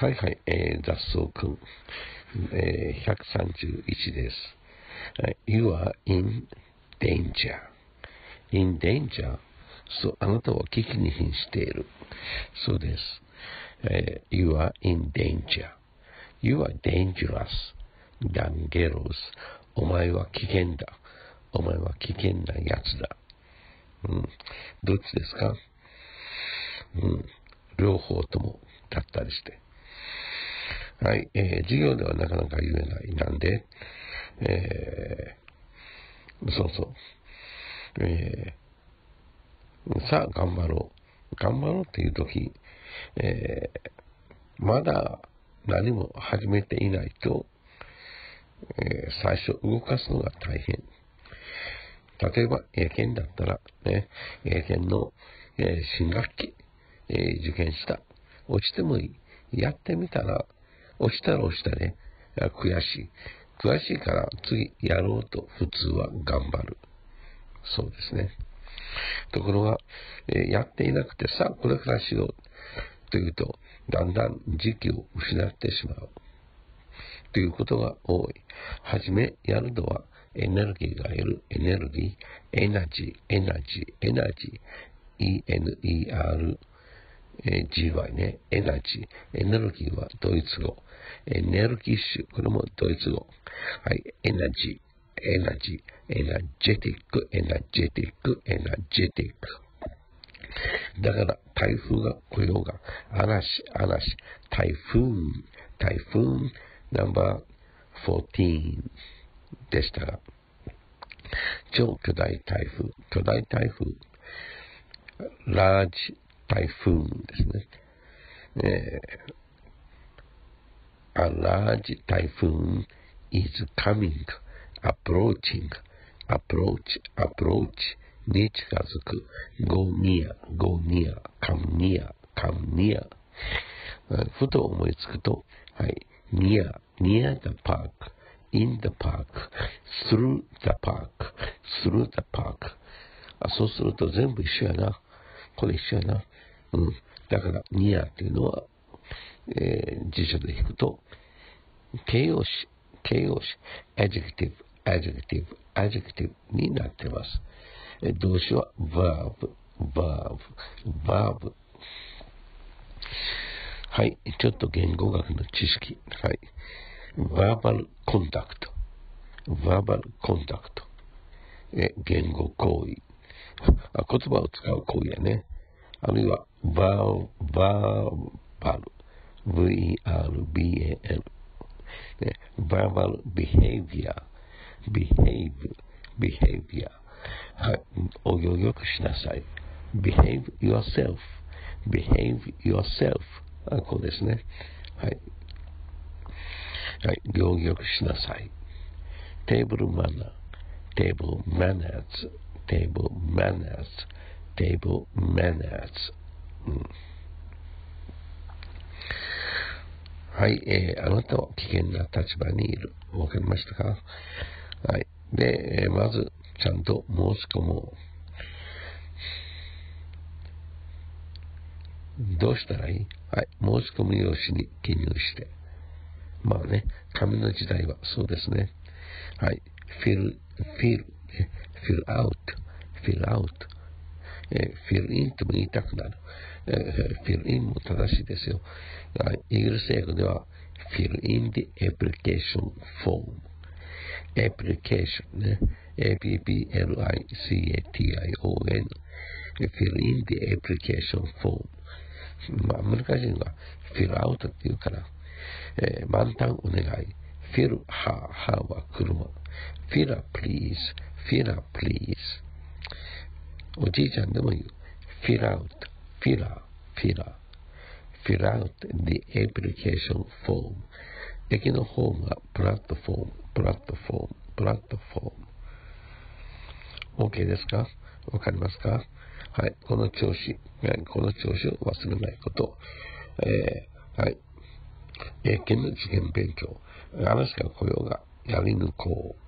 はいはい、えー、雑草くん、えー、131です。You are in danger. in danger. そう、あなたは危機に瀕している。そうです。えー、you are in danger. You are dangerous. dangerous. お前は危険だ。お前は危険なやつだ。うん。どっちですか？うん。両方ともだったりして。はい。えー、授業ではなかなか言えない。なんで、えー、そうそう。えー、さあ、頑張ろう。頑張ろうっていうとき、えー、まだ何も始めていないと、えー、最初動かすのが大変。例えば、英検だったら、ね、英検の、えー、新学期、えー、受験した。落ちてもいい。やってみたら、落ちたら落ちたね。悔しい。悔しいから次やろうと普通は頑張る。そうですね。ところが、えー、やっていなくてさあこれからしようというと、だんだん時期を失ってしまう。ということが多い。はじめやるのはエネルギーがいる。エネルギー、エナジー、エナジー、エナジー、E-N-E-R、GY ね、エナジー。エネルギーはドイツ語。エネルギッシュ、これもドイツ語。はい、エナジー、エナジー、エナジェティック、エナジェティック、エナジェティック。だから、台風が来ようが、嵐、嵐、台風、台風、ナンバー14でしたが、超巨大台風、巨大台風、ラージ。台風ですね。えー、a large typhoon is coming, approaching, approach, approach に近づく。go near, go near, come near, come near ふと思いつくと、はい、near, near the park, in the park, through the park, through the park あそうすると全部一緒やな。これ一緒やな。うん。だから、ニアっていうのは、えー、辞書で引くと、形容詞、形容詞、adjective, adjective, adjective になってます。え動詞は verb, verb, verb。はい。ちょっと言語学の知識。はい。verbal contact, verbal contact。え言語行為。あ言葉を使う行為やね。あるいは、vowel, vowel, vowel, V-E-R-O, B-A-L, verbal behavior, behavior, behavior. Or your Krishna side, behave yourself, behave yourself. I call ne? Right. Right. Your Krishna side. Table manner, table manners, table manners, table manners. はい、えー、あなたは危険な立場にいる。わかりましたか？はい。で、えー、まず、ちゃんと申し込もう。どうしたらいい？はい。申し込み用紙に記入して。まあね、紙の時代はそうですね。はい。fill, fill, fill out, fill out. え fill in とも言いたくなる。 fill in も正しいですよ。イギリス英語では、 fill in the application form。 application ね。APPLICATION。 Fill in the application form。まあ、アメリカ人は、 fill out って言うから、えー、満タンお願い。 Fill, her, her は車。 Fill her, please。Fill her, please。おじいちゃんでも言う。 Fill out。Fill out, fill out, fill out the application form. 駅のホームは platform、platform、platform。OK ですか？わかりますか？はい。この調子、この調子を忘れないこと。えー、はい。英検の受験勉強。嵐が来ようがやり抜こう。